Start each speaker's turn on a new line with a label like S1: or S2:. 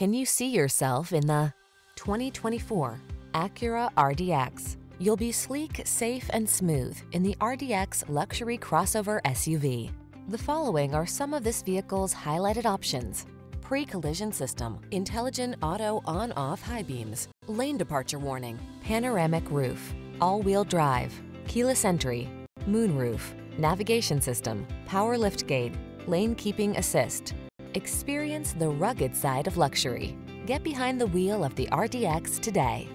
S1: Can you see yourself in the 2024 Acura RDX? You'll be sleek, safe, and smooth in the RDX luxury crossover SUV. The following are some of this vehicle's highlighted options. Pre-collision system, intelligent auto on-off high beams, lane departure warning, panoramic roof, all-wheel drive, keyless entry, moonroof, navigation system, power liftgate, lane keeping assist. Experience the rugged side of luxury. Get behind the wheel of the RDX today.